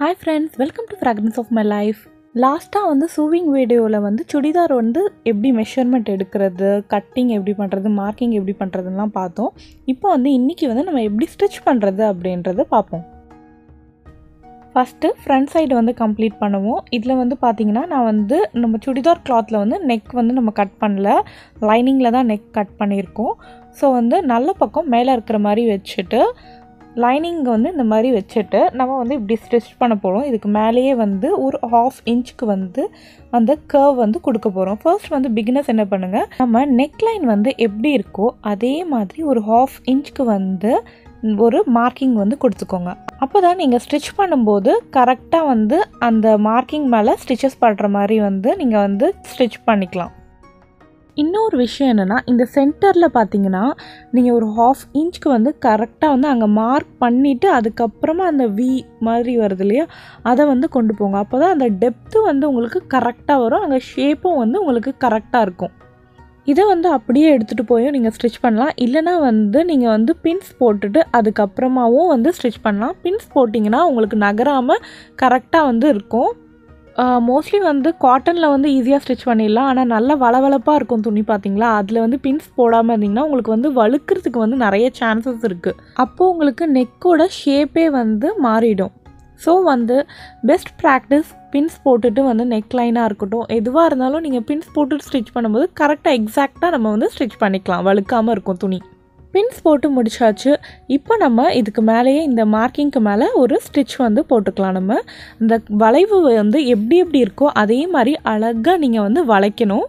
Hi friends welcome to fragrance of my life லாஸ்ட்டாக வந்து chewing வீடியோவில் வந்து சுடிதார் வந்து எப்படி மெஷர்மெண்ட் எடுக்கிறது கட்டிங் எப்படி பண்ணுறது மார்க்கிங் எப்படி பண்ணுறதுலாம் பார்த்தோம். இப்போ வந்து இன்றைக்கி வந்து நம்ம எப்படி ஸ்டிச் பண்ணுறது அப்படின்றத பார்ப்போம். ஃபஸ்ட்டு ஃப்ரண்ட் சைடு வந்து கம்ப்ளீட் பண்ணுவோம். இதில் வந்து பார்த்திங்கன்னா நான் வந்து நம்ம சுடிதார் கிளாத்தில் வந்து நெக் வந்து நம்ம கட் பண்ணல. லைனிங்கில் தான் நெக் கட் பண்ணியிருக்கோம். ஸோ வந்து நல்ல பக்கம் மேலே இருக்கிற மாதிரி வச்சுட்டு லைனிங் வந்து இந்த மாதிரி வச்சுட்டு நம்ம வந்து இப்படி ஸ்டிச் பண்ண போகிறோம் இதுக்கு மேலேயே வந்து ஒரு ஹாஃப் இன்ச்சுக்கு வந்து அந்த கர்வ் வந்து கொடுக்க போகிறோம் ஃபர்ஸ்ட் வந்து பிகினர்ஸ் என்ன பண்ணுங்கள் நம்ம நெக்லைன் வந்து எப்படி இருக்கோ அதே மாதிரி ஒரு ஹாஃப் இன்ச்சுக்கு வந்து ஒரு மார்க்கிங் வந்து கொடுத்துக்கோங்க. அப்போ தான் நீங்கள் ஸ்டிச் பண்ணும்போது கரெக்டாக வந்து அந்த மார்க்கிங் மேலே ஸ்டிச்சஸ் பண்ணுற மாதிரி வந்து நீங்கள் வந்து ஸ்டிச் பண்ணிக்கலாம். இன்னொரு விஷயம் என்னென்னா இந்த சென்டரில் பார்த்தீங்கன்னா நீங்கள் ஒரு ஹாஃப் இன்ச்க்கு வந்து கரெக்டாக வந்து அங்கே மார்க் பண்ணிவிட்டு அதுக்கப்புறமா அந்த வி மாதிரி வருது இல்லையா அதை வந்து கொண்டு போங்க. அப்போ தான் அந்த டெப்த்து வந்து உங்களுக்கு கரெக்டாக வரும் அங்கே ஷேப்பும் வந்து உங்களுக்கு கரெக்டாக இருக்கும். இதை வந்து அப்படியே எடுத்துகிட்டு போயும் நீங்கள் ஸ்டிச் பண்ணலாம். இல்லைனா வந்து நீங்கள் வந்து பின்ஸ் போட்டுட்டு அதுக்கப்புறமாவும் வந்து ஸ்டிச் பண்ணலாம். பின்ஸ் போட்டிங்கன்னா உங்களுக்கு நகராமல் கரெக்டாக வந்து இருக்கும். மோஸ்ட்லி வந்து காட்டனில் வந்து ஈஸியாக ஸ்டிச் பண்ணிடலாம். ஆனால் நல்ல வளவளப்பாக இருக்கும் துணி பார்த்தீங்களா அதில் வந்து பின்ஸ் போடாமல் இருந்தீங்கன்னா உங்களுக்கு வந்து வழுக்கிறதுக்கு வந்து நிறைய சான்சஸ் இருக்குது அப்போது உங்களுக்கு நெக்கோட ஷேப்பே வந்து மாறிடும். ஸோ வந்து பெஸ்ட் ப்ராக்டிஸ் பின்ஸ் போட்டுட்டு வந்து நெக் லைனாக இருக்கட்டும். எதுவாக இருந்தாலும் நீங்கள் பின்ஸ் போட்டுட்டு ஸ்டிச் பண்ணும்போது கரெக்டாக எக்ஸாக்டாக நம்ம வந்து ஸ்டிச் பண்ணிக்கலாம். வழுக்காமல் இருக்கும் துணி. பின்ஸ் போட்டு முடிச்சாச்சு. இப்போ நம்ம இதுக்கு மேலேயே இந்த மார்க்கிங்க்கு மேலே ஒரு ஸ்டிச் வந்து போட்டுக்கலாம் நம்ம. இந்த வளைவு வந்து எப்படி எப்படி இருக்கோ அதே மாதிரி அழகாக நீங்கள் வந்து வளைக்கணும்.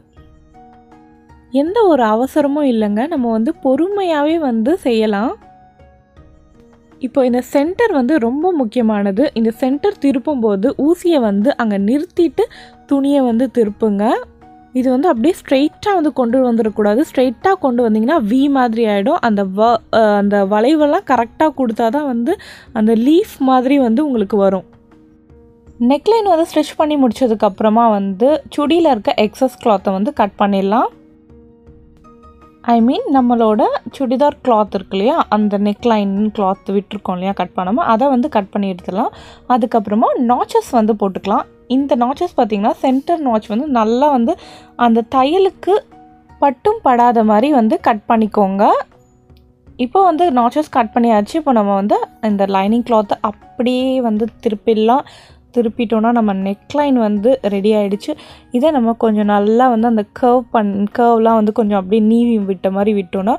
எந்த ஒரு அவசரமும் இல்லைங்க. நம்ம வந்து பொறுமையாகவே வந்து செய்யலாம். இப்போ இந்த சென்டர் வந்து ரொம்ப முக்கியமானது. இந்த சென்டர் திருப்பும்போது ஊசியை வந்து அங்கே நிறுத்திட்டு துணியை வந்து திருப்புங்க. இது வந்து அப்படியே ஸ்ட்ரெயிட்டாக வந்து கொண்டு வந்துடக்கூடாது ஸ்ட்ரெயிட்டாக கொண்டு வந்தீங்கன்னா வி மாதிரி ஆகிடும் அந்த வ அந்த வளைவெல்லாம் கரெக்டாக கொடுத்தா தான் வந்து அந்த லீஃப் மாதிரி வந்து உங்களுக்கு வரும். நெக்லைன் வந்து ஸ்டிச் பண்ணி முடிச்சதுக்கப்புறமா வந்து சுடியில் இருக்க எக்ஸஸ் கிளாத்தை வந்து கட் பண்ணிடலாம். ஐ மீன் நம்மளோட சுடிதார் கிளாத் இருக்கு இல்லையா? அந்த நெக்லைன் கிளாத் விட்டுருக்கோம் இல்லையா? கட் பண்ணாமல் அதை வந்து கட் பண்ணி எடுத்துடலாம். அதுக்கப்புறமா நாச்சஸ் வந்து போட்டுக்கலாம். இந்த நாச்சஸ் பார்த்திங்கன்னா சென்டர் நாச் வந்து நல்லா வந்து அந்த தையலுக்கு பட்டும் படாத மாதிரி வந்து கட் பண்ணிக்கோங்க. இப்போ வந்து நாச்சஸ் கட் பண்ணியாச்சு. இப்போ நம்ம வந்து இந்த லைனிங் கிளாத்தை அப்படியே வந்து திருப்பிடலாம். திருப்பிட்டோன்னா நம்ம நெக்லைன் வந்து ரெடி ஆகிடுச்சு இதை நம்ம கொஞ்சம் நல்லா வந்து அந்த கர்வ் பண் கர்வ்லாம் வந்து கொஞ்சம் அப்படியே நீவி விட்ட மாதிரி விட்டோன்னா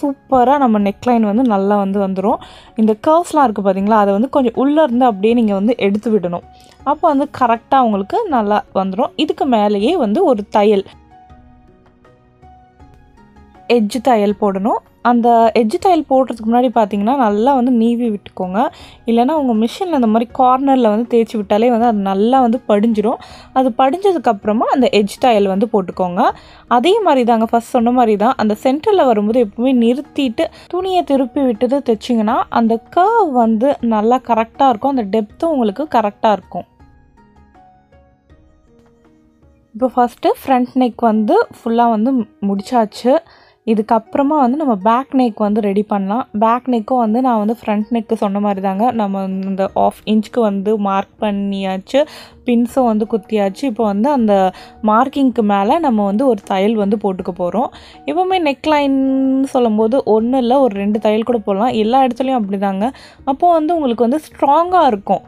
சூப்பராக நம்ம நெக்லைன் வந்து நல்லா வந்து வந்துடும் இந்த கர்வ்ஸ்லாம் இருக்குது பார்த்தீங்களா அதை வந்து கொஞ்சம் உள்ளே இருந்து அப்படியே நீங்கள் வந்து எடுத்து விடணும். அப்போ வந்து கரெக்டாக உங்களுக்கு நல்லா வந்துடும் இதுக்கு மேலேயே வந்து ஒரு தையல். எட்ஜு தையல் போடணும். அந்த எட்ஜு தையல் போடுறதுக்கு முன்னாடி பார்த்தீங்கன்னா நல்லா வந்து நீவி விட்டுக்கோங்க. இல்லைனா உங்கள் மிஷினில் அந்த மாதிரி கார்னரில் வந்து தேய்ச்சி விட்டாலே வந்து அது நல்லா வந்து படிஞ்சிடும் அது படிஞ்சதுக்கப்புறமா அந்த எட்ஜ் தையல் வந்து போட்டுக்கோங்க. அதே மாதிரி தாங்க ஃபஸ்ட் சொன்ன மாதிரி தான் அந்த சென்டரில் வரும்போது எப்பவுமே நிறுத்திட்டு துணியை திருப்பி விட்டுட்டு தைச்சிங்கன்னா அந்த கர்வ் வந்து நல்லா கரெக்டாக இருக்கும். அந்த டெப்த்தும் உங்களுக்கு கரெக்டாக இருக்கும். இப்போ ஃபஸ்ட்டு ஃப்ரண்ட் நெக் வந்து ஃபுல்லாக வந்து முடிச்சாச்சு. இதுக்கப்புறமா வந்து நம்ம பேக் நெக் வந்து ரெடி பண்ணலாம். பேக் நெக்கும் வந்து நான் வந்து ஃப்ரண்ட் நெக்கு சொன்ன மாதிரி தாங்க நம்ம இந்த ஆஃப் இன்ச்சுக்கு வந்து மார்க் பண்ணியாச்சு. பின்ஸும் வந்து குத்தியாச்சு. இப்போ வந்து அந்த மார்க்கிங்க்கு மேலே நம்ம வந்து ஒரு தையல் வந்து போட்டுக்க போகிறோம் எப்போவுமே நெக்லைன் சொல்லும்போது ஒன்றும் இல்லை ஒரு ரெண்டு தையல் கூட போடலாம். எல்லா இடத்துலையும் அப்படி தாங்க அப்போது வந்து உங்களுக்கு வந்து ஸ்ட்ராங்காக இருக்கும்.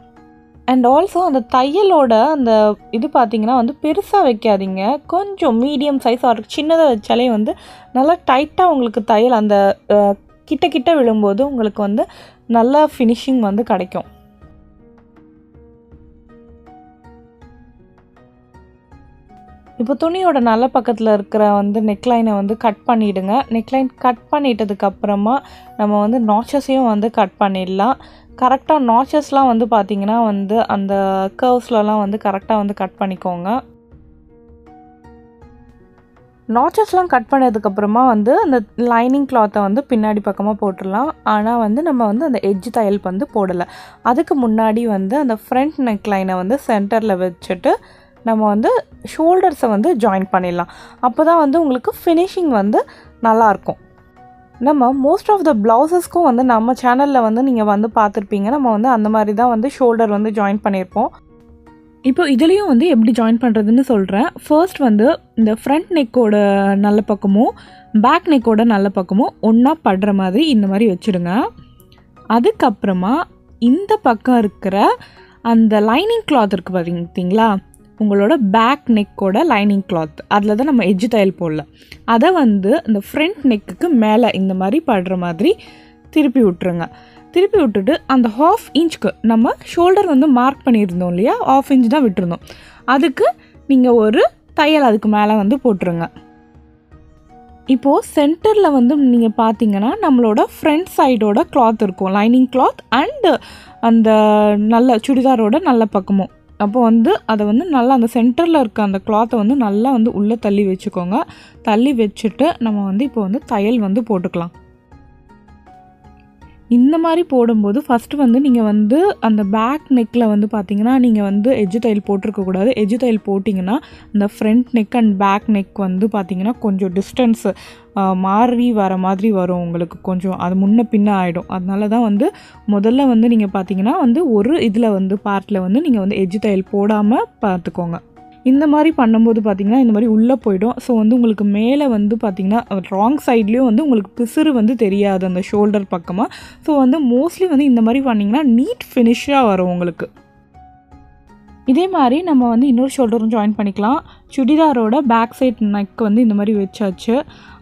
அண்ட் ஆல்சோ அந்த தையலோட அந்த இது பார்த்தீங்கன்னா வந்து பெருசாக வைக்காதீங்க. கொஞ்சம் மீடியம் சைஸ் ஆர் சின்னதாக வச்சாலே வந்து நல்லா டைட்டாக உங்களுக்கு தையல் அந்த கிட்ட கிட்ட விழும்போது உங்களுக்கு வந்து நல்ல ஃபினிஷிங் வந்து கிடைக்கும். இப்போ துணியோட நல்ல பக்கத்தில் இருக்கிற வந்து நெக்லைனை வந்து கட் பண்ணிவிடுங்க நெக்லைன் கட் பண்ணிட்டதுக்கப்புறமா நம்ம வந்து நாச்சஸையும் வந்து கட் பண்ணிடலாம். கரெக்டாக நாச்சஸ்லாம் வந்து பார்த்திங்கன்னா வந்து அந்த கர்வ்ஸ்லலாம் வந்து கரெக்டாக வந்து கட் பண்ணிக்கோங்க. நாச்சஸ்லாம் கட் பண்ணதுக்கப்புறமா வந்து அந்த லைனிங் கிளாத்தை வந்து பின்னாடி பக்கமாக போட்டுடலாம். ஆனால் வந்து நம்ம வந்து அந்த எட்ஜ் தையல் வந்து போடலை. அதுக்கு முன்னாடி வந்து அந்த ஃப்ரண்ட் நெக் லைனை வந்து சென்டரில் வச்சுட்டு நம்ம வந்து ஷோல்டர்ஸை வந்து ஜாயின் பண்ணிடலாம். அப்போ தான் வந்து உங்களுக்கு ஃபினிஷிங் வந்து நல்லாயிருக்கும் நம்ம மோஸ்ட் ஆஃப் த ப்ளவுசஸ்க்கும் வந்து நம்ம சேனலில் வந்து நீங்கள் வந்து பார்த்துருப்பீங்க. நம்ம வந்து அந்த மாதிரி தான் வந்து ஷோல்டர் வந்து ஜாயின் பண்ணியிருப்போம். இப்போ இதுலேயும் வந்து எப்படி ஜாயின் பண்ணுறதுன்னு சொல்கிறேன் ஃபர்ஸ்ட் வந்து இந்த ஃப்ரண்ட் நெக்கோட நல்ல பக்கமும் பேக் நெக்கோட நல்ல பக்கமும் ஒன்றா படுற மாதிரி இந்த மாதிரி வச்சுடுங்க அதுக்கப்புறமா இந்த பக்கம் இருக்கிற அந்த லைனிங் கிளாத் இருக்குது பார்த்தீங்களா உங்களோட பேக் நெக்கோட லைனிங் கிளாத் அதில் தான் நம்ம எஜ்ஜு தையல் போடல. அதை வந்து இந்த ஃப்ரண்ட் நெக்குக்கு மேலே இந்த மாதிரி படுற மாதிரி திருப்பி விட்டுருங்க. திருப்பி விட்டுட்டு அந்த ஹாஃப் இன்ச்க்கு நம்ம ஷோல்டர் வந்து மார்க் பண்ணியிருந்தோம் இல்லையா? ஆஃப் இன்ச் தான் விட்டுருந்தோம். அதுக்கு நீங்கள் ஒரு தையல் அதுக்கு மேலே வந்து போட்டுருங்க. இப்போது சென்டரில் வந்து நீங்கள் பார்த்தீங்கன்னா நம்மளோட ஃப்ரண்ட் சைடோட கிளாத் இருக்கும். லைனிங் கிளாத் அண்டு அந்த நல்ல சுடிதாரோட நல்ல பக்கமும். அப்போ வந்து அதை வந்து நல்லா அந்த சென்டரில் இருக்க அந்த கிளாத்தை வந்து நல்லா வந்து உள்ளே தள்ளி வச்சுக்கோங்க. தள்ளி வச்சுட்டு நம்ம வந்து இப்போ வந்து தையல் வந்து போட்டுக்கலாம். இந்த மாதிரி போடும்போது ஃபஸ்ட்டு வந்து நீங்கள் வந்து அந்த பேக் நெக்கில் வந்து பார்த்தீங்கன்னா நீங்கள் வந்து எஜ்ஜு தையல் போட்டிருக்கக்கூடாது எஜ்ஜு தையல் போட்டிங்கன்னா அந்த front neck and back neck வந்து பார்த்திங்கன்னா கொஞ்சம் டிஸ்டன்ஸ் மாறி வர மாதிரி வரும் உங்களுக்கு. கொஞ்சம் அது முன்ன பின்ன ஆகிடும் அதனால தான் வந்து முதல்ல வந்து நீங்கள் பார்த்தீங்கன்னா வந்து ஒரு இதில் வந்து பார்ட்டில் வந்து நீங்கள் வந்து எஜ்ஜு தையல் போடாமல் பார்த்துக்கோங்க இந்த மாதிரி பண்ணும்போது பார்த்திங்கன்னா இந்த மாதிரி உள்ளே போயிடும். ஸோ வந்து உங்களுக்கு மேலே வந்து பார்த்திங்கன்னா ராங் சைட்லேயும் வந்து உங்களுக்கு பிசுறு வந்து தெரியாது அந்த ஷோல்டர் பக்கமாக ஸோ வந்து மோஸ்ட்லி வந்து இந்த மாதிரி பண்ணிங்கன்னா நீட் ஃபினிஷாக வரும் உங்களுக்கு. இதே மாதிரி நம்ம வந்து இன்னொரு ஷோல்டரும் ஜாயின் பண்ணிக்கலாம். சுடிதாரோட பேக் சைட் நெக் வந்து இந்த மாதிரி வச்சாச்சு.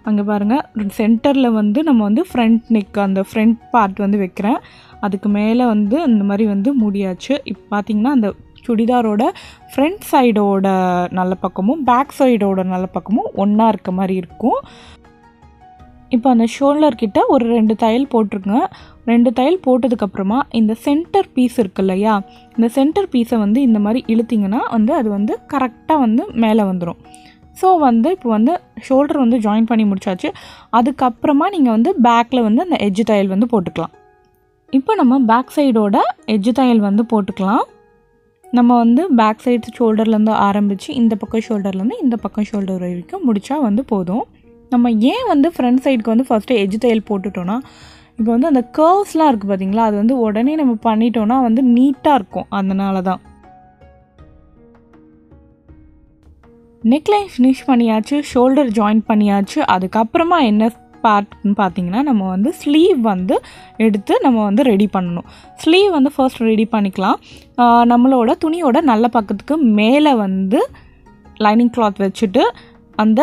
அங்கே பாருங்கள் சென்டரில் வந்து நம்ம வந்து ஃப்ரண்ட் நெக் அந்த ஃப்ரண்ட் பார்ட் வந்து வைக்கிறேன். அதுக்கு மேலே வந்து இந்த மாதிரி வந்து முடியாச்சு. இப்போ பார்த்திங்கன்னா அந்த சுடிதாரோட ஃப்ரண்ட் சைடோட நல்ல பக்கமும் பேக் சைடோட நல்ல பக்கமும் ஒன்றா இருக்க மாதிரி இருக்கும். இப்போ அந்த ஷோல்டர் கிட்ட ஒரு ரெண்டு தையல் போட்டிருங்க. ரெண்டு தையல் போட்டதுக்கப்புறமா இந்த சென்டர் பீஸ் இருக்கு இல்லையா? இந்த சென்டர் பீஸை வந்து இந்த மாதிரி இழுத்திங்கன்னா வந்து அது வந்து கரெக்டாக வந்து மேலே வந்துடும் ஸோ வந்து இப்போ வந்து ஷோல்டர் வந்து ஜாயின் பண்ணி முடிச்சாச்சு. அதுக்கப்புறமா நீங்கள் வந்து பேக்கில் வந்து அந்த எஜ்ஜு தையல் வந்து போட்டுக்கலாம். இப்போ நம்ம பேக் சைடோட எஜ்ஜு தையல் வந்து போட்டுக்கலாம். நம்ம வந்து பேக் சைடு ஷோல்டர்லேருந்து ஆரம்பித்து இந்த பக்கம் ஷோல்டர்லேருந்து இந்த பக்கம் ஷோல்டர் வரைக்கும் முடித்தா வந்து போதும். நம்ம ஏன் வந்து ஃப்ரண்ட் சைடுக்கு வந்து ஃபஸ்ட்டு எஜ் தையல் போட்டுட்டோன்னா இப்போ வந்து அந்த கர்வ்ஸ்லாம் இருக்குது பார்த்தீங்களா அது வந்து உடனே நம்ம பண்ணிட்டோன்னா வந்து நீட்டாக இருக்கும். அதனால தான். நெக்லைன் ஃபினிஷ் பண்ணியாச்சு ஷோல்டர் ஜாயின் பண்ணியாச்சு. அதுக்கப்புறமா என்ன பார்ட்னு பார்த்தீங்கன்னா நம்ம வந்து ஸ்லீவ் வந்து எடுத்து நம்ம வந்து ரெடி பண்ணணும். ஸ்லீவ் வந்து ஃபர்ஸ்ட் ரெடி பண்ணிக்கலாம். நம்மளோட துணியோட நல்ல பக்கத்துக்கு மேலே வந்து லைனிங் கிளாத் வச்சுட்டு அந்த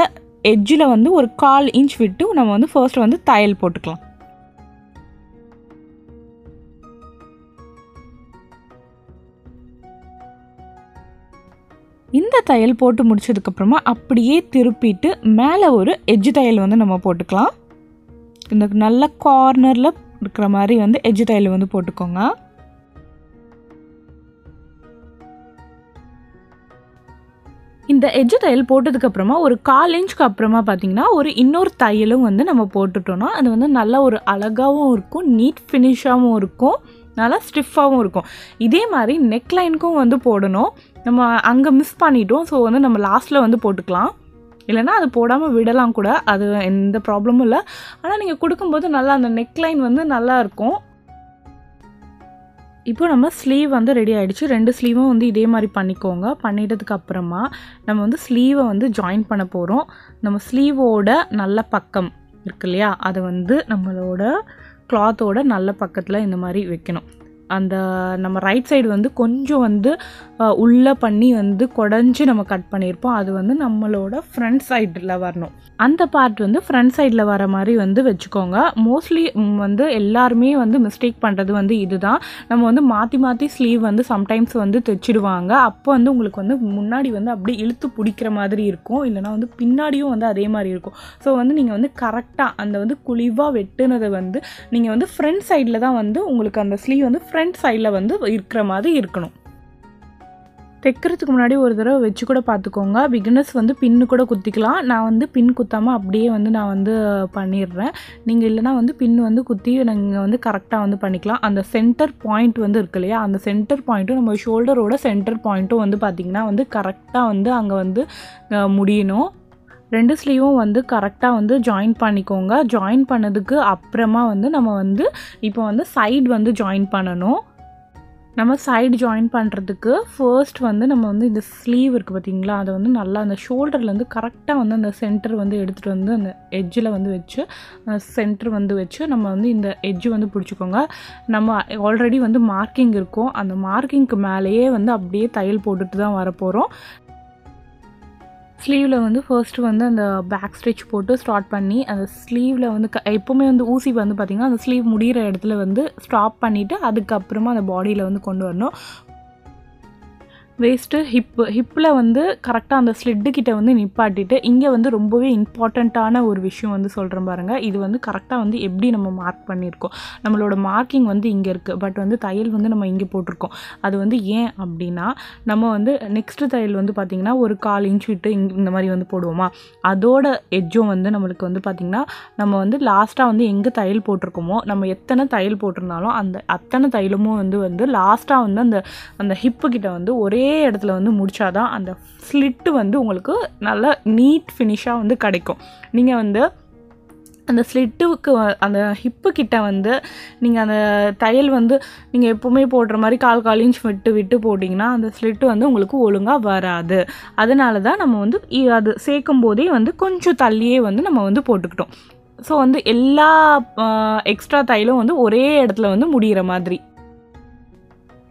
எட்ஜில் வந்து ஒரு கால் இன்ச் விட்டு நம்ம வந்து ஃபர்ஸ்ட் வந்து தையல் போட்டுக்கலாம். இந்த தையல் போட்டு முடிச்சதுக்கப்புறமா அப்படியே திருப்பிட்டு மேலே ஒரு எஜ்ஜு தையல் வந்து நம்ம போட்டுக்கலாம். இந்த நல்ல கார்னரில் இருக்கிற மாதிரி வந்து எஜ்ஜு டைல் வந்து போட்டுக்கோங்க. இந்த எஜ்ஜு தையல் போட்டதுக்கப்புறமா ஒரு கால் இன்ச்சுக்கு அப்புறமா பார்த்தீங்கன்னா ஒரு இன்னொரு தையலும் வந்து நம்ம போட்டுட்டோம்னா அது வந்து நல்லா ஒரு அழகாகவும் இருக்கும் நீட் ஃபினிஷாகவும் இருக்கும் நல்லா ஸ்டிஃபாகவும் இருக்கும். இதே மாதிரி நெக்லைனுக்கும் வந்து போடணும். நம்ம அங்கே மிஸ் பண்ணிட்டோம் ஸோ வந்து நம்ம லாஸ்ட்டில் வந்து போட்டுக்கலாம். இல்லைனா அது போடாமல் விடலாம் கூட அது எந்த ப்ராப்ளமும் இல்லை. ஆனால் நீங்கள் கொடுக்கும்போது நல்லா அந்த நெக்லைன் வந்து நல்லா இருக்கும். இப்போ நம்ம ஸ்லீவ் வந்து ரெடி ஆகிடுச்சு ரெண்டு ஸ்லீவும் வந்து இதே மாதிரி பண்ணிக்கோங்க. பண்ணிட்டதுக்கு அப்புறமா நம்ம வந்து ஸ்லீவை வந்து ஜாயின் பண்ண போகிறோம் நம்ம ஸ்லீவோட நல்ல பக்கம் இருக்கு இல்லையா? அதை வந்து நம்மளோட கிளாத்தோட நல்ல பக்கத்தில் இந்த மாதிரி வைக்கணும். அந்த நம்ம ரைட் சைடு வந்து கொஞ்சம் வந்து உள்ளே பண்ணி வந்து குடஞ்சி நம்ம கட் பண்ணியிருப்போம். அது வந்து நம்மளோட ஃப்ரண்ட் சைடில் வரணும். அந்த பார்ட் வந்து ஃப்ரண்ட் சைடில் வர மாதிரி வந்து வச்சுக்கோங்க. மோஸ்ட்லி வந்து எல்லாருமே வந்து மிஸ்டேக் பண்ணுறது வந்து இதுதான். நம்ம வந்து மாற்றி மாற்றி ஸ்லீவ் வந்து சம்டைம்ஸ் வந்து தைச்சிடுவாங்க. அப்போ வந்து உங்களுக்கு வந்து முன்னாடி வந்து அப்படியே இழுத்து பிடிக்கிற மாதிரி இருக்கும். இல்லைனா வந்து பின்னாடியும் வந்து அதே மாதிரி இருக்கும். ஸோ வந்து நீங்கள் வந்து கரெக்டாக அந்த வந்து குழிவாக வெட்டுனதை வந்து நீங்கள் வந்து ஃப்ரண்ட் சைடில் தான் வந்து உங்களுக்கு அந்த ஸ்லீவ் வந்து ஃப்ரண்ட் சைடில் வந்து இருக்கிற மாதிரி இருக்கணும். தைக்கிறதுக்கு முன்னாடி ஒரு தடவை வச்சு கூட பார்த்துக்கோங்க. பிகினர்ஸ் வந்து பின்னு கூட குத்திக்கலாம். நான் வந்து பின் குத்தாமல் அப்படியே வந்து நான் வந்து பண்ணிடுறேன். நீங்கள் இல்லைனா வந்து பின் வந்து குத்தி நீங்கள் வந்து கரெக்டாக வந்து பண்ணிக்கலாம். அந்த சென்டர் பாயிண்ட் வந்து இருக்கு இல்லையா? அந்த சென்டர் பாயிண்ட்டும் நம்ம ஷோல்டரோட சென்டர் பாயிண்ட்டும் வந்து பார்த்திங்கன்னா வந்து கரெக்டாக வந்து அங்கே வந்து முடியணும். ரெண்டு ஸ்லீவும் வந்து கரெக்டாக வந்து ஜாயின் பண்ணிக்கோங்க. ஜாயின் பண்ணதுக்கு அப்புறமா வந்து நம்ம வந்து இப்போ வந்து சைடு வந்து ஜாயின் பண்ணணும். நம்ம சைடு ஜாயின் பண்ணுறதுக்கு ஃபர்ஸ்ட் வந்து நம்ம வந்து இந்த ஸ்லீவ் இருக்குது பார்த்தீங்களா? அதை வந்து நல்லா அந்த ஷோல்டர்லேருந்து கரெக்டாக வந்து அந்த சென்டர் வந்து எடுத்துகிட்டு வந்து அந்த எட்ஜில் வந்து வச்சு சென்டர் வந்து வச்சு நம்ம வந்து இந்த எட்ஜு வந்து பிடிச்சிக்கோங்க. நம்ம ஆல்ரெடி வந்து மார்க்கிங் இருக்கும். அந்த மார்க்கிங்க்கு மேலேயே வந்து அப்படியே தையல் போட்டுட்டு தான் வரப்போகிறோம் ஸ்லீவில் வந்து ஃபர்ஸ்ட்டு வந்து அந்த பேக் ஸ்டிச் போட்டு ஸ்டார்ட் பண்ணி அந்த ஸ்லீவில் வந்து க எப்போவுமே வந்து ஊசி வந்து பார்த்திங்கன்னா அந்த ஸ்லீவ் முடிகிற இடத்துல வந்து ஸ்டாப் பண்ணிவிட்டு அதுக்கப்புறமா அந்த பாடியில் வந்து கொண்டு வரணும். வேஸ்ட்டு ஹிப்பு ஹிப்பில் வந்து கரெக்டாக அந்த ஸ்லிட்டு கிட்டே வந்து நிப்பாட்டிட்டு இங்கே வந்து ரொம்பவே இம்பார்ட்டண்ட்டான ஒரு விஷயம் வந்து சொல்கிறேன் பாருங்கள் இது வந்து கரெக்டாக வந்து எப்படி நம்ம மார்க் பண்ணியிருக்கோம். நம்மளோட மார்க்கிங் வந்து இங்கே இருக்குது பட் வந்து தையல் வந்து நம்ம இங்கே போட்டிருக்கோம். அது வந்து ஏன் அப்படின்னா நம்ம வந்து நெக்ஸ்ட்டு தையல் வந்து பார்த்திங்கன்னா ஒரு கால் இன்ச் விட்டு இங் இந்த மாதிரி வந்து போடுவோமா? அதோட எட்ஜும் வந்து நம்மளுக்கு வந்து பார்த்திங்கன்னா நம்ம வந்து லாஸ்ட்டாக வந்து எங்கே தையல் போட்டிருக்கோமோ நம்ம எத்தனை தையல் போட்டிருந்தாலும் அந்த அத்தனை தையலுமும் வந்து வந்து லாஸ்ட்டாக வந்து அந்த அந்த ஹிப்பு கிட்ட வந்து ஒரே ஒரே இடத்துல வந்து முடித்தாதான் அந்த ஸ்லிட்டு வந்து உங்களுக்கு நல்லா நீட் ஃபினிஷாக வந்து கிடைக்கும். நீங்கள் வந்து அந்த ஸ்லிட்டுக்கு அந்த ஹிப்பு கிட்ட வந்து நீங்கள் அந்த தையல் வந்து நீங்கள் எப்போவுமே போடுற மாதிரி கால் கால் இன்ச் விட்டு விட்டு போட்டிங்கன்னா அந்த ஸ்லிட்டு வந்து உங்களுக்கு ஒழுங்காக வராது. அதனால தான் நம்ம வந்து அது சேர்க்கும் போதே வந்து கொஞ்சம் தள்ளியே வந்து நம்ம வந்து போட்டுக்கிட்டோம். ஸோ வந்து எல்லா எக்ஸ்ட்ரா தையலும் வந்து ஒரே இடத்துல வந்து முடிகிற மாதிரி.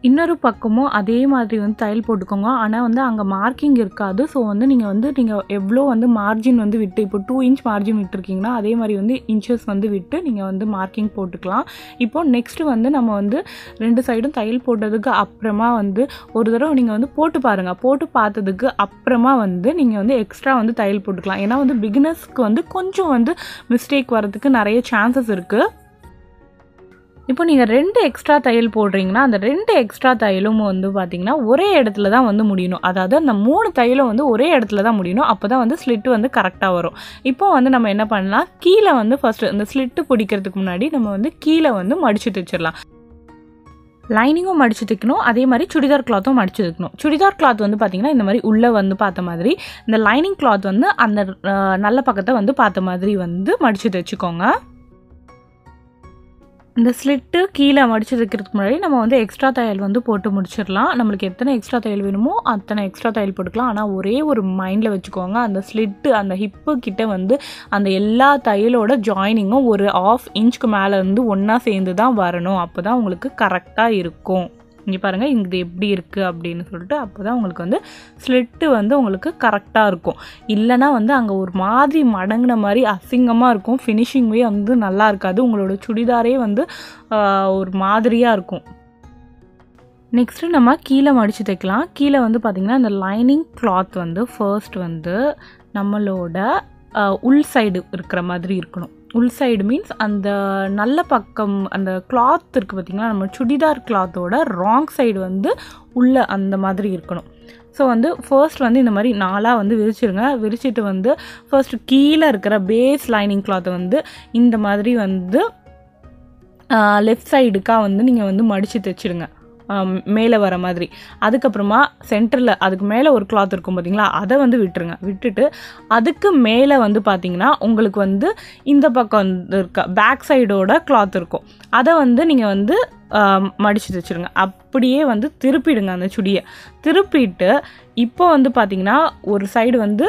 இன்னொரு பக்கமும் அதே மாதிரி வந்து தையல் போட்டுக்கோங்க. ஆனால் வந்து அங்கே மார்க்கிங் இருக்காது. ஸோ வந்து நீங்கள் வந்து நீங்கள் எவ்வளோ வந்து மார்ஜின் வந்து விட்டு இப்போ டூ இன்ச் மார்ஜின் விட்டுருக்கீங்கன்னா அதே மாதிரி வந்து இன்ச்சஸ் வந்து விட்டு நீங்கள் வந்து மார்க்கிங் போட்டுக்கலாம். இப்போ நெக்ஸ்ட்டு வந்து நம்ம வந்து ரெண்டு சைடும் தையல் போட்டதுக்கு அப்புறமா வந்து ஒரு தடவை நீங்கள் வந்து போட்டு பாருங்கள் போட்டு பார்த்ததுக்கு அப்புறமா வந்து நீங்கள் வந்து எக்ஸ்ட்ரா வந்து தையல் போட்டுக்கலாம். ஏன்னா வந்து பிகினர்ஸ்க்கு வந்து கொஞ்சம் வந்து மிஸ்டேக் வரதுக்கு நிறைய சான்சஸ் இருக்குது இப்போ நீங்கள் ரெண்டு எக்ஸ்ட்ரா தையல் போடுறீங்கன்னா அந்த ரெண்டு எக்ஸ்ட்ரா தையலும் வந்து பார்த்தீங்கன்னா ஒரே இடத்துல தான் வந்து முடியணும். அதாவது அந்த மூணு தையலும் வந்து ஒரே இடத்துல தான் முடியணும். அப்போ தான் வந்து ஸ்லிட்டு வந்து கரெக்டாக வரும். இப்போ வந்து நம்ம என்ன பண்ணலாம்? கீழே வந்து ஃபஸ்ட்டு இந்த ஸ்லிட்டு பிடிக்கிறதுக்கு முன்னாடி நம்ம வந்து கீழே வந்து மடிச்சு தைச்சிடலாம். லைனிங்கும் மடிச்சு தைக்கணும். அதே மாதிரி சுடிதார் கிளாத்தும் மடிச்சு தைக்கணும். சுடிதார் கிளாத் வந்து பார்த்தீங்கன்னா இந்த மாதிரி உள்ளே வந்து பார்த்த மாதிரி இந்த லைனிங் கிளாத் வந்து அந்த நல்ல பக்கத்தை வந்து பார்த்த மாதிரி வந்து மடிச்சு தைச்சிக்கோங்க. இந்த ஸ்லிட்டு கீழே மடிச்சதுக்கிறதுக்கு முன்னாடி நம்ம வந்து எக்ஸ்ட்ரா தையல் வந்து போட்டு முடிச்சிடலாம். நம்மளுக்கு எத்தனை எக்ஸ்ட்ரா தையல் வேணுமோ அத்தனை எக்ஸ்ட்ரா தையல் போட்டுக்கலாம். ஆனால் ஒரே ஒரு மைண்டில் வச்சுக்கோங்க. அந்த ஸ்லிட்டு அந்த ஹிப்பு கிட்ட வந்து அந்த எல்லா தையலோட ஜாயினிங்கும் ஒரு ஆஃப் இன்ச்க்கு மேலே இருந்து ஒன்றா சேர்ந்து தான் வரணும். அப்போ தான் உங்களுக்கு கரெக்டாக இருக்கும். இங்கே பாருங்கள் இது எப்படி இருக்குது அப்படின்னு சொல்லிட்டு அப்போ தான் உங்களுக்கு வந்து ஸ்லிட்டு வந்து உங்களுக்கு கரெக்டாக இருக்கும். இல்லைனா வந்து அங்கே ஒரு மாதிரி மடங்கின மாதிரி அசிங்கமாக இருக்கும். ஃபினிஷிங்வே வந்து நல்லா இருக்காது. உங்களோட சுடிதாரே வந்து ஒரு மாதிரியாக இருக்கும். நெக்ஸ்ட்டு நம்ம கீழே மடித்து தைக்கலாம். கீழே வந்து பார்த்திங்கன்னா இந்த லைனிங் கிளாத் வந்து ஃபர்ஸ்ட் வந்து நம்மளோட உள் சைடு இருக்கிற மாதிரி இருக்கணும். உள் சைடு மீன்ஸ் அந்த நல்ல பக்கம் அந்த கிளாத் இருக்குது பார்த்திங்களா நம்ம சுடிதார் கிளாத்தோட ராங் சைடு வந்து உள்ள அந்த மாதிரி இருக்கணும். ஸோ வந்து ஃபர்ஸ்ட் வந்து இந்த மாதிரி நாலாக வந்து விரிச்சிருங்க. விரிச்சிட்டு வந்து ஃபர்ஸ்ட் கீழே இருக்கிற பேஸ் லைனிங் கிளாத்தை வந்து இந்த மாதிரி வந்து லெஃப்ட் சைடுக்காக வந்து நீங்கள் வந்து மடித்து தைச்சிடுங்க மேலே வர மாதிரி. அதுக்கப்புறமா சென்டரில் அதுக்கு மேலே ஒரு கிளாத் இருக்கும் பார்த்தீங்களா அதை வந்து விட்டுருங்க. விட்டுட்டு அதுக்கு மேலே வந்து பார்த்தீங்கன்னா உங்களுக்கு வந்து இந்த பக்கம் வந்து இருக்க பேக் சைடோட கிளாத் இருக்கும். அதை வந்து நீங்கள் வந்து மடித்து தைச்சிருங்க அப்படியே வந்து திருப்பிடுங்க அந்த சுடியை. திருப்பிட்டு இப்போ வந்து பார்த்தீங்கன்னா ஒரு சைடு வந்து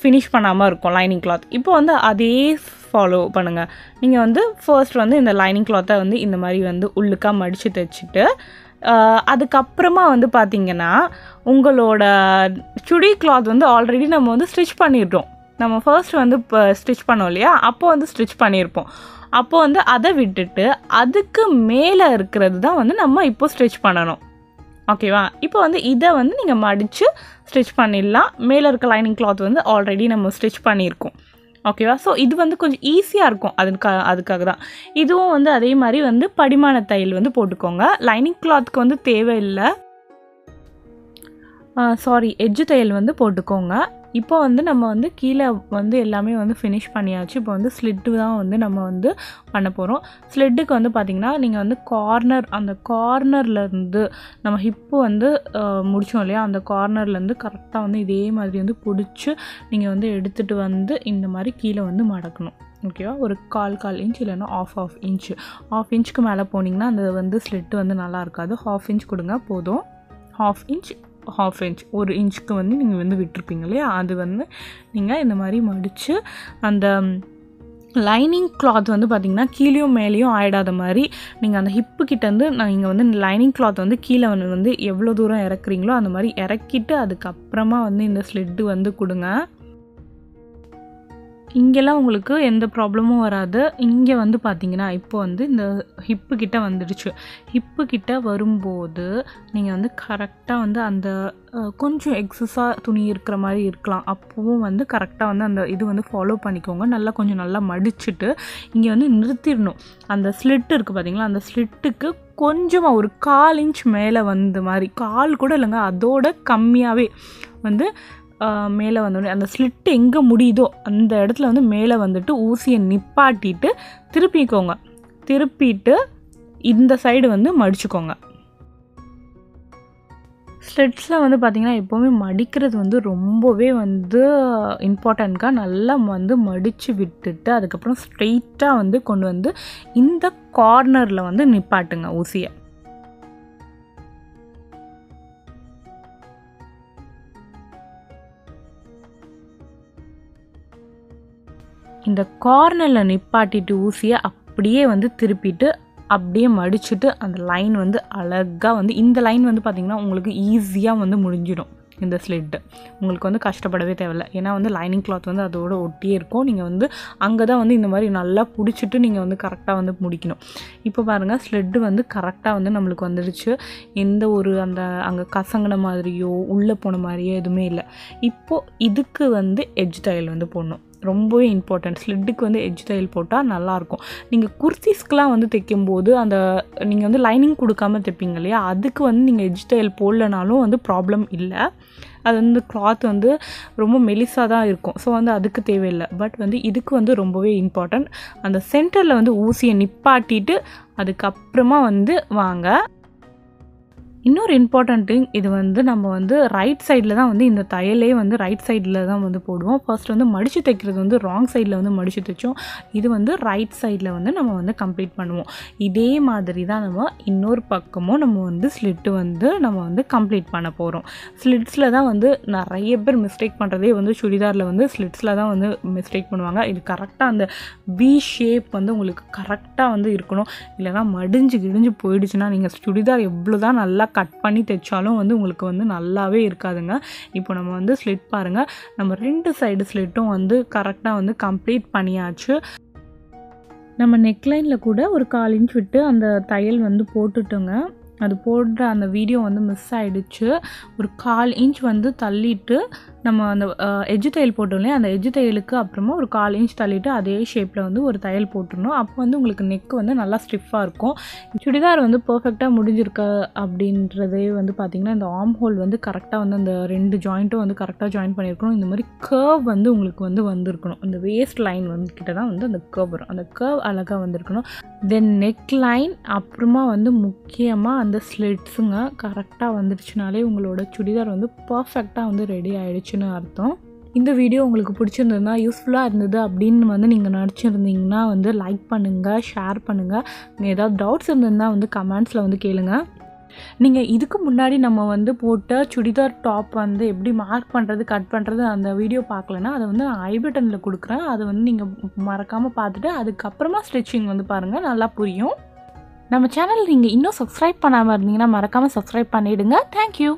ஃபினிஷ் பண்ணாமல் இருக்கும் லைனிங் கிளாத் இப்போ வந்து அதே ஃபாலோ பண்ணுங்கள் நீங்கள் வந்து ஃபர்ஸ்ட் வந்து இந்த லைனிங் கிளாத்தை வந்து இந்த மாதிரி வந்து உள்ளுக்கா மடித்து தைச்சிட்டு அதுக்கப்புறமா வந்து பார்த்திங்கன்னா உங்களோட சுடி கிளாத் வந்து ஆல்ரெடி நம்ம வந்து ஸ்டிச் பண்ணிடுறோம். நம்ம ஃபர்ஸ்ட் வந்து இப்போ ஸ்டிச் பண்ணோம் இல்லையா? அப்போ வந்து ஸ்டிச் பண்ணியிருப்போம். அப்போ வந்து அதை விட்டுட்டு அதுக்கு மேலே இருக்கிறது தான் வந்து நம்ம இப்போ ஸ்டிச் பண்ணணும். ஓகேவா இப்போ வந்து இதை வந்து நீங்கள் மடித்து ஸ்டிச் பண்ணிடலாம். மேலே இருக்க லைனிங் கிளாத் வந்து ஆல்ரெடி நம்ம ஸ்டிச் பண்ணியிருக்கோம். ஓகேவா ஸோ இது வந்து கொஞ்சம் ஈஸியாக இருக்கும். அதுக்கா அதுக்காக தான் இதுவும் வந்து அதே மாதிரி வந்து படிமான தையல் வந்து போட்டுக்கோங்க. லைனிங் கிளாத்துக்கு வந்து தேவையில்லை. சாரி எட்ஜு தையல் வந்து போட்டுக்கோங்க. இப்போ வந்து நம்ம வந்து கீழே வந்து எல்லாமே வந்து ஃபினிஷ் பண்ணியாச்சு. இப்போ வந்து ஸ்லிட்டு தான் வந்து நம்ம வந்து பண்ண போகிறோம் ஸ்லிட்டுக்கு வந்து பார்த்திங்கன்னா நீங்கள் வந்து கார்னர் அந்த கார்னர்லேருந்து நம்ம ஹிப்பு வந்து முடித்தோம் இல்லையா? அந்த கார்னர்லேருந்து கரெக்டாக வந்து இதே மாதிரி வந்து பிடிச்சி நீங்கள் வந்து எடுத்துகிட்டு வந்து இந்த மாதிரி கீழே வந்து மடக்கணும். ஓகேவா ஒரு கால் கால் இன்ச் இல்லைன்னா ஆஃப் ஆஃப் இன்ச் ஆஃப் இன்ச்சுக்கு மேலே போனீங்கன்னா அந்த வந்து ஸ்லிட்டு வந்து நல்லா இருக்காது. ஹாஃப் இன்ச் கொடுங்க போதும். ஹாஃப் இன்ச் ஹாஃப் இன்ச் ஒரு இன்ச்சுக்கு வந்து நீங்கள் வந்து விட்டுருப்பீங்க இல்லையா? அது வந்து நீங்கள் இந்த மாதிரி மடித்து அந்த லைனிங் கிளாத் வந்து பார்த்திங்கன்னா கீழேயும் மேலேயும் ஆயிடாத மாதிரி நீங்கள் அந்த ஹிப்பு கிட்டேருந்து நீங்கள் வந்து லைனிங் கிளாத் வந்து கீழே வந்து வந்து எவ்வளோ தூரம் இறக்குறீங்களோ அந்த மாதிரி இறக்கிட்டு அதுக்கப்புறமா வந்து இந்த ஸ்லிட்டு வந்து கொடுங்க. இங்கெல்லாம் உங்களுக்கு எந்த ப்ராப்ளமும் வராது. இங்கே வந்து பார்த்தீங்கன்னா இப்போ வந்து இந்த ஹிப்பு கிட்ட வந்துடுச்சு. ஹிப்பு கிட்ட வரும்போது நீங்கள் வந்து கரெக்டாக வந்து அந்த கொஞ்சம் எக்ஸஸாக துணி இருக்கிற மாதிரி இருக்கலாம். அப்போவும் வந்து கரெக்டாக வந்து அந்த இது வந்து ஃபாலோ பண்ணிக்கோங்க. நல்லா கொஞ்சம் நல்லா மடிச்சுட்டு இங்கே வந்து நிறுத்திடணும். அந்த ஸ்லிட் இருக்குது பார்த்தீங்களா அந்த ஸ்லிட்டுக்கு கொஞ்சமாக ஒரு கால் இன்ச் மேலே வந்த மாதிரி கால் கூட இல்லைங்க அதோட கம்மியாகவே வந்து மேலே வந்தோடனே அந்த ஸ்லிட் எங்கே முடியுதோ அந்த இடத்துல வந்து மேலே வந்துட்டு ஊசியை நிப்பாட்டிட்டு திருப்பிக்கோங்க. திருப்பிட்டு இந்த சைடு வந்து மடிச்சுக்கோங்க. ஸ்லிட்ஸில் வந்து பார்த்திங்கன்னா எப்போவுமே மடிக்கிறது வந்து ரொம்பவே வந்து இம்பார்ட்டண்ட்காக நல்லா வந்து மடித்து விட்டுட்டு அதுக்கப்புறம் ஸ்ட்ரெயிட்டாக வந்து கொண்டு வந்து இந்த கார்னரில் வந்து நிப்பாட்டுங்க ஊசியை. இந்த கார்னரில் நிப்பாட்டிட்டு ஊசியை அப்படியே வந்து திருப்பிட்டு அப்படியே மடிச்சுட்டு அந்த லைன் வந்து அழகாக வந்து இந்த லைன் வந்து பார்த்திங்கன்னா உங்களுக்கு ஈஸியாக வந்து முடிஞ்சிடும் இந்த ஸ்லிட்டு உங்களுக்கு வந்து கஷ்டப்படவே தேவையில்ல. ஏன்னா வந்து லைனிங் கிளாத் வந்து அதோட ஒட்டியே இருக்கும். நீங்கள் வந்து அங்கே தான் வந்து இந்த மாதிரி நல்லா பிடிச்சிட்டு நீங்கள் வந்து கரெக்டாக வந்து முடிக்கணும். இப்போ பாருங்கள் ஸ்லெட்டு வந்து கரெக்டாக வந்து நம்மளுக்கு வந்துடுச்சு. எந்த ஒரு அந்த அங்கே கசங்கின மாதிரியோ உள்ளே போன மாதிரியோ எதுவுமே இல்லை. இப்போது இதுக்கு வந்து எட்ஜ் தையல் வந்து போடணும். ரொம்பவே இம்பார்ட்டன்ட் ஸ்லிட்டுக்கு வந்து எஜ் தையல் போட்டால் நல்லாயிருக்கும். நீங்கள் குர்த்திஸ்க்கெலாம் வந்து தைக்கும்போது அந்த நீங்கள் வந்து லைனிங் கொடுக்காம தைப்பீங்க இல்லையா? அதுக்கு வந்து நீங்கள் எஜ் தையல் போடலனாலும் வந்து ப்ராப்ளம் இல்லை. அது வந்து கிளாத் வந்து ரொம்ப மெலிசாக தான் இருக்கும். ஸோ வந்து அதுக்கு தேவையில்லை. பட் வந்து இதுக்கு வந்து ரொம்பவே இம்பார்ட்டன்ட் அந்த சென்டரில் வந்து ஊசியை நிப்பாட்டிட்டு அதுக்கப்புறமா வந்து வாங்க. இன்னொரு இம்பார்ட்டன்ட் திங் இது வந்து நம்ம வந்து ரைட் சைடில் தான் வந்து இந்த தையலே வந்து ரைட் சைடில் தான் வந்து போடுவோம். ஃபர்ஸ்ட் வந்து மடித்து தைக்கிறது வந்து ராங் சைடில் வந்து மடித்து தைச்சோம். இது வந்து ரைட் சைடில் வந்து நம்ம வந்து கம்ப்ளீட் பண்ணுவோம். இதே மாதிரி தான் நம்ம இன்னொரு பக்கமும் நம்ம வந்து ஸ்லிட்டு வந்து நம்ம வந்து கம்ப்ளீட் பண்ண போகிறோம் ஸ்லிட்ஸில் தான் வந்து நிறைய பேர் மிஸ்டேக் பண்ணுறதே வந்து சுடிதாரில் வந்து ஸ்லிட்ஸில் தான் வந்து மிஸ்டேக் பண்ணுவாங்க. இது கரெக்டாக அந்த வி ஷேப் வந்து உங்களுக்கு கரெக்டாக வந்து இருக்கணும். இல்லைனா மடிஞ்சு கிடிஞ்சு போயிடுச்சுன்னா நீங்கள் சுடிதார் எவ்வளோ தான் நல்லா கட் பண்ணி தைச்சாலும் வந்து உங்களுக்கு வந்து நல்லாவே இருக்காதுங்க. இப்போ நம்ம வந்து ஸ்லிட் பாருங்கள் நம்ம ரெண்டு சைடு ஸ்லிட்டும் வந்து கரெக்டாக வந்து கம்ப்ளீட் பண்ணியாச்சு. நம்ம நெக்லைனில் கூட ஒரு கால் இன்ச் விட்டு அந்த தையல் வந்து போட்டுட்டோங்க. அது போடுற அந்த வீடியோ வந்து மிஸ் ஆகிடுச்சு ஒரு கால் இன்ச் வந்து தள்ளிட்டு நம்ம அந்த எஜ்ஜு தையல் போட்டோம் இல்லையா? அந்த எஜ்ஜு தையலுக்கு அப்புறமா ஒரு கால் இன்ச் தள்ளிட்டு அதே ஷேப்பில் வந்து ஒரு தையல் போட்டுடணும். அப்போ வந்து உங்களுக்கு நெக் வந்து நல்லா ஸ்டிஃபாக இருக்கும். சுடிதார் வந்து பர்ஃபெக்டாக முடிஞ்சிருக்க அப்படின்றதே வந்து பார்த்திங்கன்னா இந்த ஆம் ஹோல் வந்து கரெக்டாக வந்து அந்த ரெண்டு ஜாயிண்ட்டும் வந்து கரெக்டாக ஜாயின் பண்ணியிருக்கணும். இந்த மாதிரி கர்வ் வந்து உங்களுக்கு வந்து வந்திருக்கணும். அந்த வேஸ்ட் லைன் வந்து கிட்ட தான் வந்து அந்த கர்வ் வரும். அந்த கர்வ் அழகாக வந்திருக்கணும். தென் நெக் லைன் அப்புறமா வந்து முக்கியமாக அந்த ஸ்லிட்ஸுங்க கரெக்டாக வந்துடுச்சுனாலே உங்களோட சுடிதார் வந்து பர்ஃபெக்டாக வந்து ரெடி ஆகிடுச்சுன்னு அர்த்தம். இந்த வீடியோ உங்களுக்கு பிடிச்சிருந்ததுன்னா யூஸ்ஃபுல்லாக இருந்தது அப்படின்னு வந்து நீங்கள் நினச்சிருந்தீங்கன்னா வந்து லைக் பண்ணுங்கள் ஷேர் பண்ணுங்கள் நீங்கள் ஏதாவது டவுட்ஸ் இருந்ததுன்னா வந்து கமெண்ட்ஸில் வந்து கேளுங்கள் நீங்கள் இதுக்கு முன்னாடி நம்ம வந்து போட்ட சுடிதார் டாப் வந்து எப்படி மார்க் பண்ணுறது கட் பண்ணுறது அந்த வீடியோ பார்க்கலன்னா அதை வந்து நான் ஐ பட்டனில் கொடுக்குறேன். அதை வந்து நீங்கள் மறக்காமல் பார்த்துட்டு அதுக்கப்புறமா ஸ்டிச்சிங் வந்து பாருங்கள் நல்லா புரியும். நம்ம சேனல் நீங்கள் இன்னும் சப்ஸ்கிரைப் பண்ணாமல் இருந்தீங்கன்னா மறக்காமல் சப்ஸ்கிரைப் பண்ணிவிடுங்க தேங்க்யூ